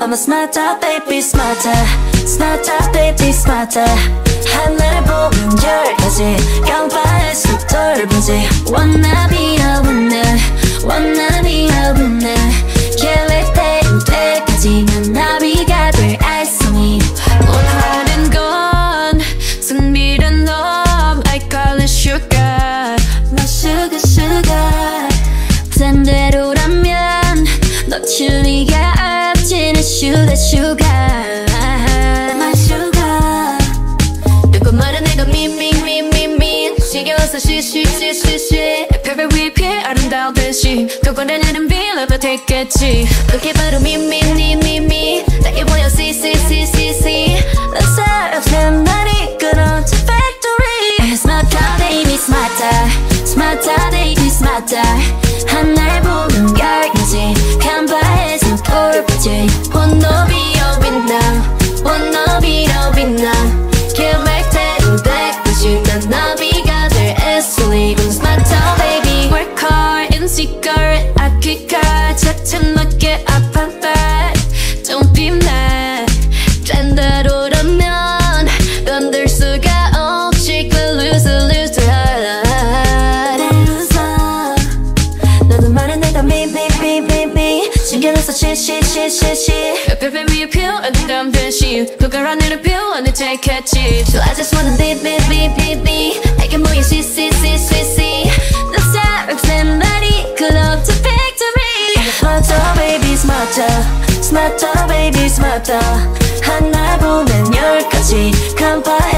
I'm a smarter baby smarter smarter baby smarter 하늘을 보면 열까지 깜빡할수록 덜보지 Wanna be 반대로라면 너 질리게 앞지는 슈가 슈가. My sugar 누구 말은 내가 민민민민민 지겨워서 쉬쉬쉬쉬쉬. 별별 위피 아름다운 듯이. 누군가 나는 빌어도 됐겠지. 그게 바로 민민민민 난 날 보는 별까지 간바에서 불빛이 Wanna be your window Wanna be your window Get back 대로 대까지 난 나비가 될 애쓰니 Who's my top baby Work hard and secret I kick out 신경을 써 시시시시시 별별 위에 표현감 대신 그걸 하늘을 표현해 take So I just wanna be be be be be 내게 모여 see see see see see 너 사랑스는 말이 클럽 to victory Smarter baby smarter Smarter baby smarter 하나 보면 열까지 간파해